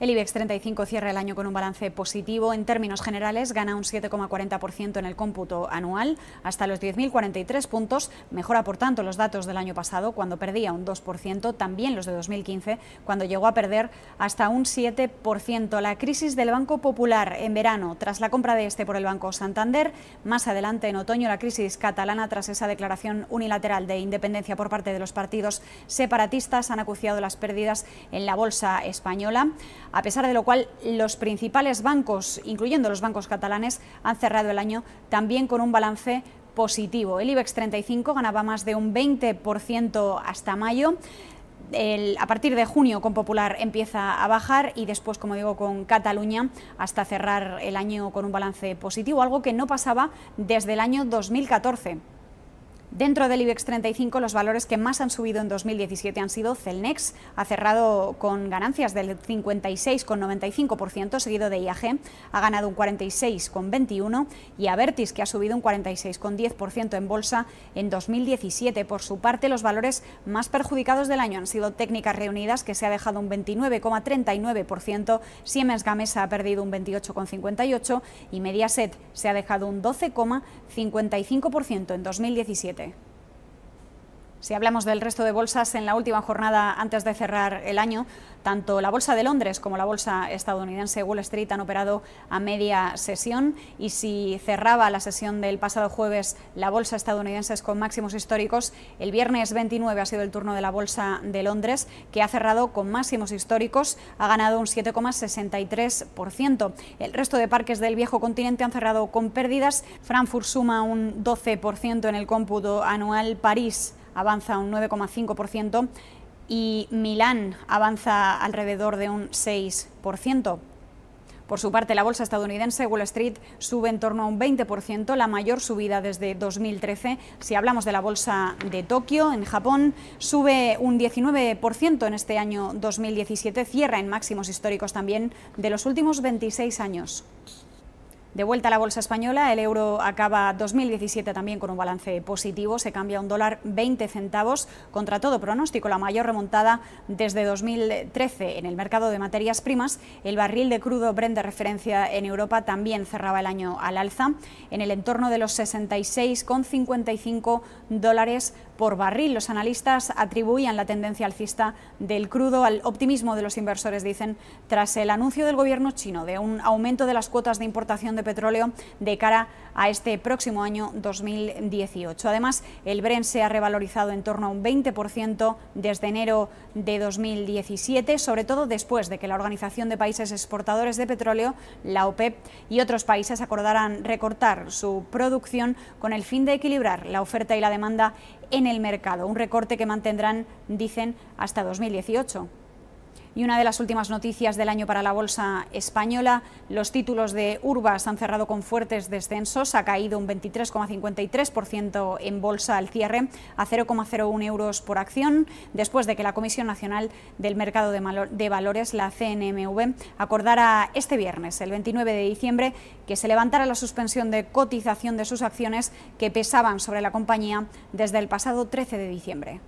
El IBEX 35 cierra el año con un balance positivo. En términos generales, gana un 7,40% en el cómputo anual, hasta los 10.043 puntos. Mejora, por tanto, los datos del año pasado, cuando perdía un 2%, también los de 2015, cuando llegó a perder hasta un 7%. La crisis del Banco Popular en verano, tras la compra de este por el Banco Santander. Más adelante, en otoño, la crisis catalana, tras esa declaración unilateral de independencia por parte de los partidos separatistas, han acuciado las pérdidas en la bolsa española a pesar de lo cual los principales bancos, incluyendo los bancos catalanes, han cerrado el año también con un balance positivo. El IBEX 35 ganaba más de un 20% hasta mayo. a partir de junio con Popular empieza a bajar y después, como digo, con Cataluña hasta cerrar el año con un balance positivo, algo que no pasaba desde el año 2014. Dentro del IBEX 35, los valores que más han subido en 2017 han sido Celnex, ha cerrado con ganancias del 56,95%, seguido de IAG, ha ganado un 46,21%, y Avertis, que ha subido un 46,10% en bolsa en 2017. Por su parte, los valores más perjudicados del año han sido Técnicas Reunidas, que se ha dejado un 29,39%, Siemens Gamesa ha perdido un 28,58% y Mediaset se ha dejado un 12,55% en 2017. Si hablamos del resto de bolsas, en la última jornada antes de cerrar el año, tanto la Bolsa de Londres como la Bolsa estadounidense Wall Street han operado a media sesión y si cerraba la sesión del pasado jueves la Bolsa estadounidense con máximos históricos, el viernes 29 ha sido el turno de la Bolsa de Londres que ha cerrado con máximos históricos, ha ganado un 7,63%. El resto de parques del viejo continente han cerrado con pérdidas. Frankfurt suma un 12% en el cómputo anual, París avanza un 9,5% y Milán avanza alrededor de un 6%. Por su parte, la bolsa estadounidense Wall Street sube en torno a un 20%, la mayor subida desde 2013. Si hablamos de la bolsa de Tokio, en Japón, sube un 19% en este año 2017, cierra en máximos históricos también de los últimos 26 años. De vuelta a la bolsa española, el euro acaba 2017 también con un balance positivo, se cambia un dólar 20 centavos contra todo pronóstico, la mayor remontada desde 2013 en el mercado de materias primas. El barril de crudo Brent de referencia en Europa también cerraba el año al alza en el entorno de los 66,55 dólares por barril. Los analistas atribuían la tendencia alcista del crudo al optimismo de los inversores, dicen, tras el anuncio del gobierno chino de un aumento de las cuotas de importación de petróleo de cara a este próximo año 2018. Además, el Brent se ha revalorizado en torno a un 20% desde enero de 2017, sobre todo después de que la Organización de Países Exportadores de Petróleo, la OPEP, y otros países acordaran recortar su producción con el fin de equilibrar la oferta y la demanda en el mercado, un recorte que mantendrán, dicen, hasta 2018. Y una de las últimas noticias del año para la bolsa española, los títulos de Urbas han cerrado con fuertes descensos, ha caído un 23,53% en bolsa al cierre a 0,01 euros por acción, después de que la Comisión Nacional del Mercado de Valores, la CNMV, acordara este viernes, el 29 de diciembre, que se levantara la suspensión de cotización de sus acciones que pesaban sobre la compañía desde el pasado 13 de diciembre.